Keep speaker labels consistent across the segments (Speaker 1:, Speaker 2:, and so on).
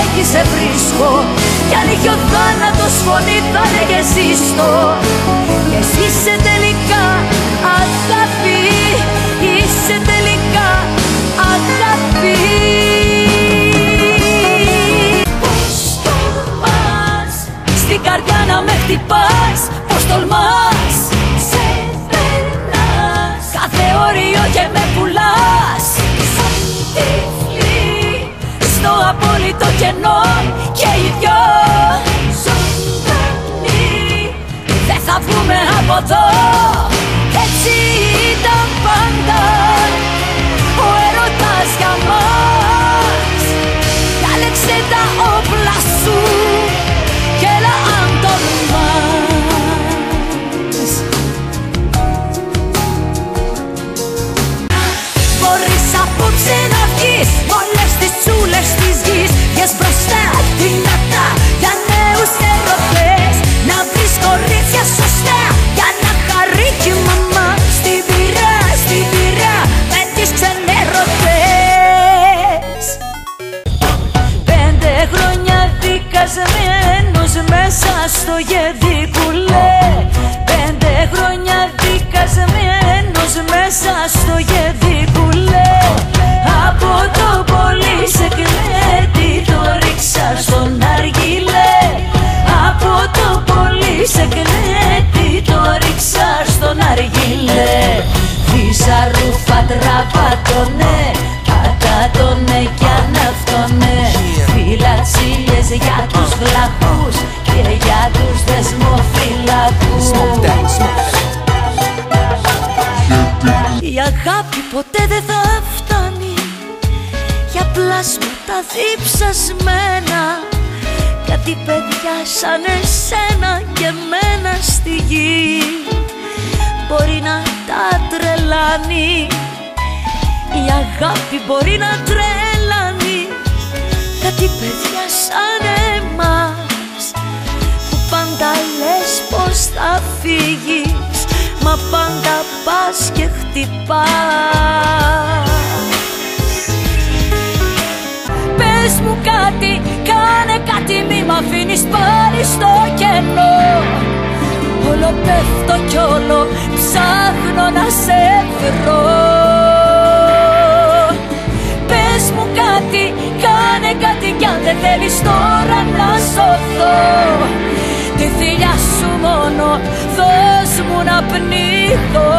Speaker 1: εκεί σε βρίσκω. Κι αν είχε ο θάνατος φωνή θα λέγε ζήστο Και εσύ είσαι τελικά αγάπη. Είσαι τελικά αγάπη. Πώς τολμάς Στην καρδιά να με χτυπάς; Πώς τολμάς; Σε περνάς Κάθε όριο και με απόλυτο κενό Και οι δυο Ζωντανοί Δεν θα βγούμε από εδώ τραπατώνε Πατάτωνε κι αναυτώνε Φυλατσίλες για τους βλαχούς Και για τους δεσμοφυλακούς. Η αγάπη ποτέ δεν θα φτάνει. Για πλάσματα διψασμένα. Κάτι παιδιά σαν εσένα και μένα στη γη. Μπορεί να τα τρελάνει η αγάπη μπορεί να τρελάνει. Κάτι παιδιά σαν εμάς Που πάντα λες πως θα φύγεις Μα πάντα πας και χτυπάς. Πες μου κάτι, κάνε κάτι μη μ' αφήνεις πάλι στο κενό. Όλο πέφτω κι όλο ψάχνω να σε βρω θέλεις τώρα να σωθώ. Τη θηλιά σου μόνο δώσ' μου να πνίχω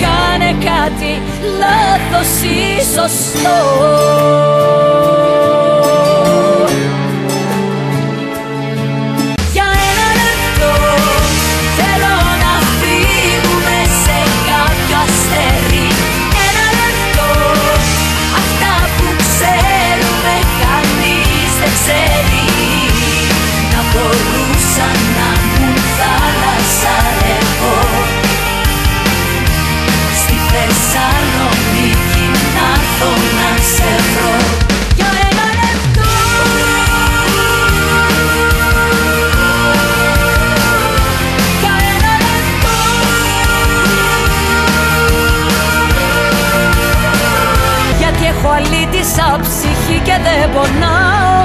Speaker 1: Κάνε κάτι λάθος ή σωστό και δεν πονάω.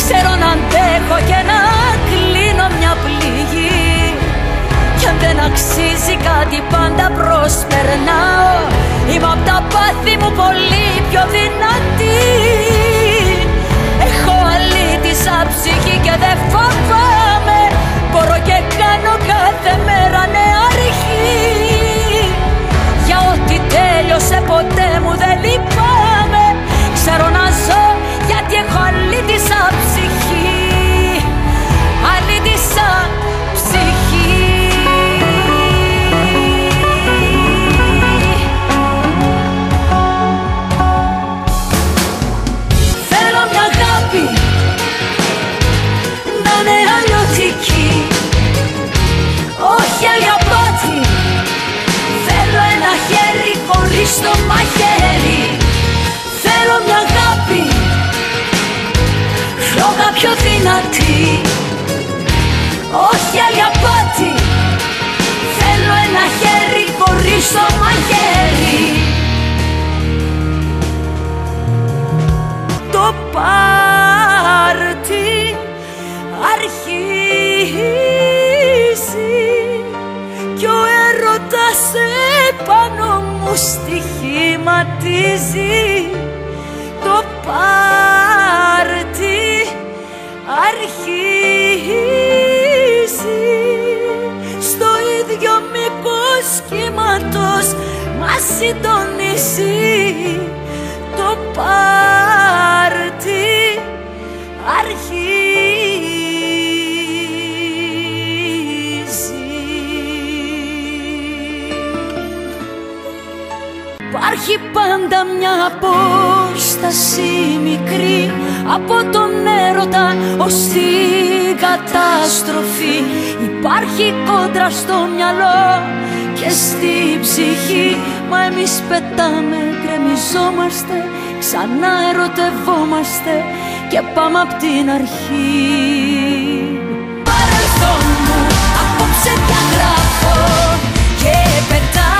Speaker 1: Ξέρω να αντέχω και να κλείνω μια πληγή. Κι αν δεν αξίζει κάτι πάντα προσπερνάω. Είμαι απ' τα πάθη μου πολύ πιο δυνατή. Έχω αλήτησα ψυχή και δεν φοβάμαι. Μπορώ και πιο δυνατή. Όχι άλλη απάτη. Θέλω ένα χέρι χωρίς το μαχαίρι. Το πάρτι αρχίζει Κι ο έρωτας επάνω μου στοιχηματίζει. Το πάρτι αρχίζει στο ίδιο μήκο κύματο. Μα συντονίζει το πάρτι αρχίζει Υπάρχει πάντα μια απόφαση απόσταση μικρή από τον έρωτα ως την καταστροφή. Υπάρχει κόντρα στο μυαλό και στη ψυχή Μα εμείς πετάμε, κρεμιζόμαστε, ξανά ερωτευόμαστε και πάμε από την αρχή. Παρελθόν μου απόψε διαγράφω και πετάω